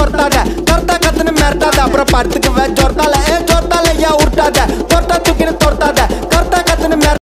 உருட்டாத கர்த்தா கத்துன்னு மிரட்டாத அப்புறம் படத்துக்கு வே ஜொர்த்தால ஏ ஜொர்த்தால ஏன் உருட்டாத தொட்ட தூக்கி